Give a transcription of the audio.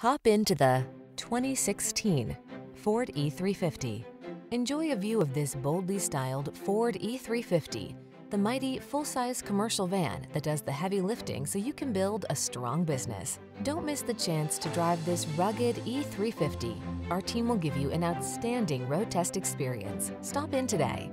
Hop into the 2016 Ford E350. Enjoy a view of this boldly styled Ford E350, the mighty full-size commercial van that does the heavy lifting so you can build a strong business. Don't miss the chance to drive this rugged E350. Our team will give you an outstanding road test experience. Stop in today.